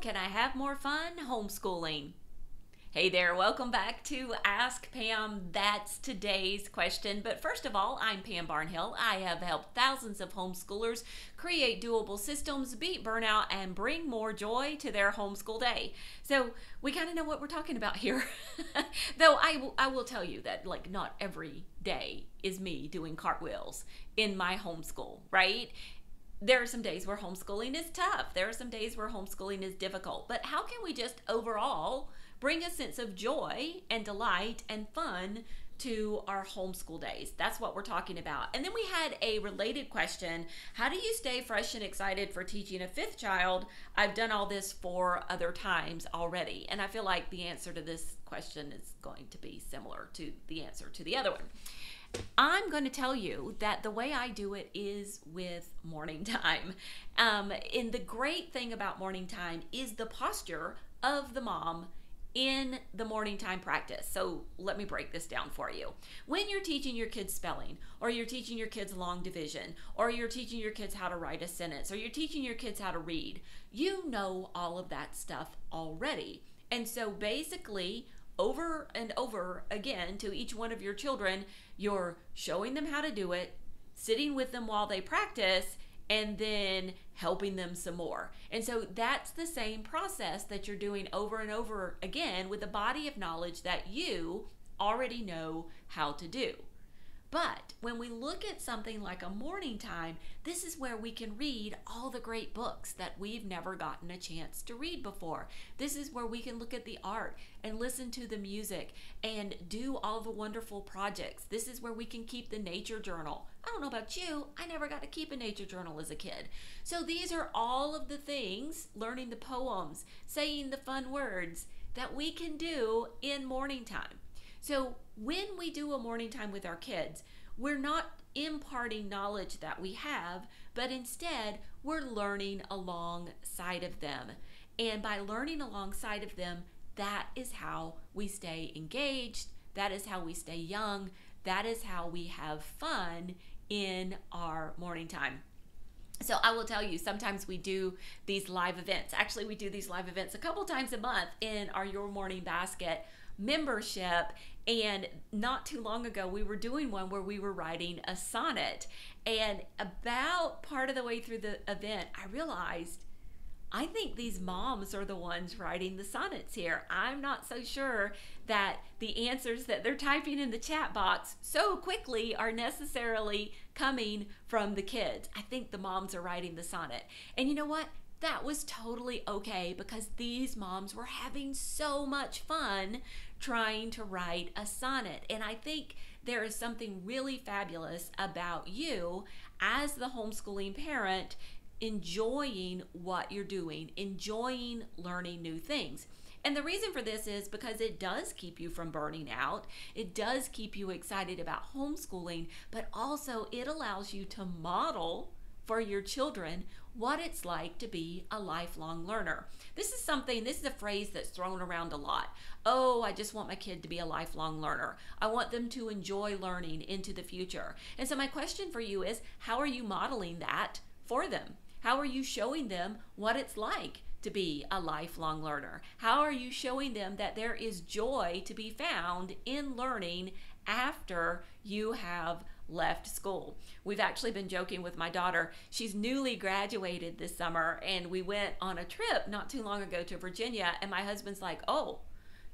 Can I have more fun homeschooling? Hey there, welcome back to Ask Pam. That's today's question. But first of all, I'm Pam Barnhill. I have helped thousands of homeschoolers create doable systems, beat burnout, and bring more joy to their homeschool day. So we kind of know what we're talking about here. Though I, I will tell you that, like, not every day is me doing cartwheels in my homeschool, right? There are some days where homeschooling is tough. There are some days where homeschooling is difficult. But how can we just overall bring a sense of joy and delight and fun to our homeschool days. That's what we're talking about. And then we had a related question How do you stay fresh and excited for teaching a fifth child? I've done all this four other times already. And I feel like the answer to this question is going to be similar to the answer to the other one. I'm going to tell you that the way I do it is with morning time. Um, and the great thing about morning time is the posture of the mom in the morning time practice. So let me break this down for you. When you're teaching your kids spelling, or you're teaching your kids long division, or you're teaching your kids how to write a sentence, or you're teaching your kids how to read, you know all of that stuff already. And so basically, over and over again to each one of your children, you're showing them how to do it, sitting with them while they practice, and then helping them some more. And so that's the same process that you're doing over and over again with a body of knowledge that you already know how to do. But when we look at something like a morning time, this is where we can read all the great books that we've never gotten a chance to read before. This is where we can look at the art and listen to the music and do all the wonderful projects. This is where we can keep the nature journal. I don't know about you, I never got to keep a nature journal as a kid. So these are all of the things, learning the poems, saying the fun words that we can do in morning time. So when we do a morning time with our kids, we're not imparting knowledge that we have, but instead we're learning alongside of them. And by learning alongside of them, that is how we stay engaged, that is how we stay young, that is how we have fun in our morning time. So I will tell you, sometimes we do these live events. Actually, we do these live events a couple times a month in our Your Morning Basket membership. And not too long ago, we were doing one where we were writing a sonnet. And about part of the way through the event, I realized I think these moms are the ones writing the sonnets here. I'm not so sure that the answers that they're typing in the chat box so quickly are necessarily coming from the kids. I think the moms are writing the sonnet. And you know what? That was totally okay because these moms were having so much fun trying to write a sonnet. And I think there is something really fabulous about you as the homeschooling parent enjoying what you're doing, enjoying learning new things. And the reason for this is because it does keep you from burning out. It does keep you excited about homeschooling, but also it allows you to model for your children what it's like to be a lifelong learner. This is something, this is a phrase that's thrown around a lot. Oh, I just want my kid to be a lifelong learner. I want them to enjoy learning into the future. And so, my question for you is how are you modeling that for them? How are you showing them what it's like to be a lifelong learner? How are you showing them that there is joy to be found in learning after you have left school. We've actually been joking with my daughter. She's newly graduated this summer, and we went on a trip not too long ago to Virginia. And my husband's like, Oh,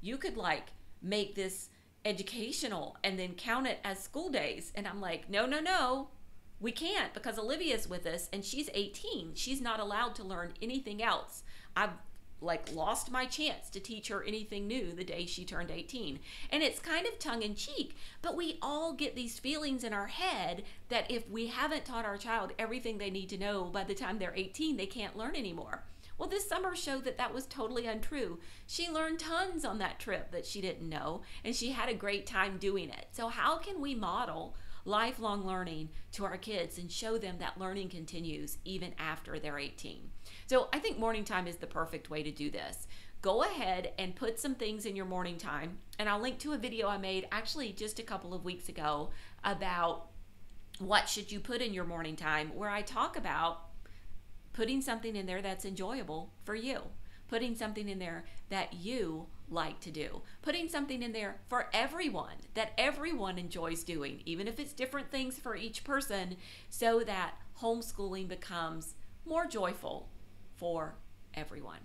you could like make this educational and then count it as school days. And I'm like, No, no, no. We can't because Olivia's with us and she's 18. She's not allowed to learn anything else. I've like lost my chance to teach her anything new the day she turned 18. And it's kind of tongue in cheek, but we all get these feelings in our head that if we haven't taught our child everything they need to know by the time they're 18, they can't learn anymore. Well, this summer showed that that was totally untrue. She learned tons on that trip that she didn't know, and she had a great time doing it. So, how can we model lifelong learning to our kids and show them that learning continues even after they're 18? So I think morning time is the perfect way to do this. Go ahead and put some things in your morning time. And I'll link to a video I made actually just a couple of weeks ago about what should you put in your morning time where I talk about putting something in there that's enjoyable for you. Putting something in there that you like to do, putting something in there for everyone that everyone enjoys doing, even if it's different things for each person, so that homeschooling becomes more joyful for everyone.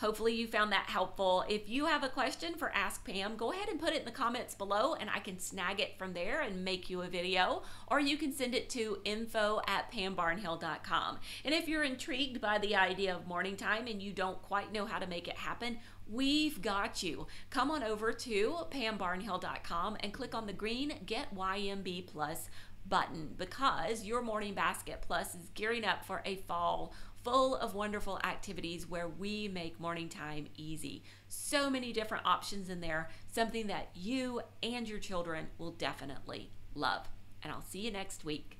Hopefully, you found that helpful. If you have a question for Ask Pam, go ahead and put it in the comments below and I can snag it from there and make you a video. Or you can send it to info at pambarnhill.com. And if you're intrigued by the idea of morning time and you don't quite know how to make it happen, we've got you. Come on over to pambarnhill.com and click on the green Get YMB Plus button because your Morning Basket Plus is gearing up for a fall full of wonderful activities where we make morning time easy. So many different options in there, something that you and your children will definitely love. And I'll see you next week.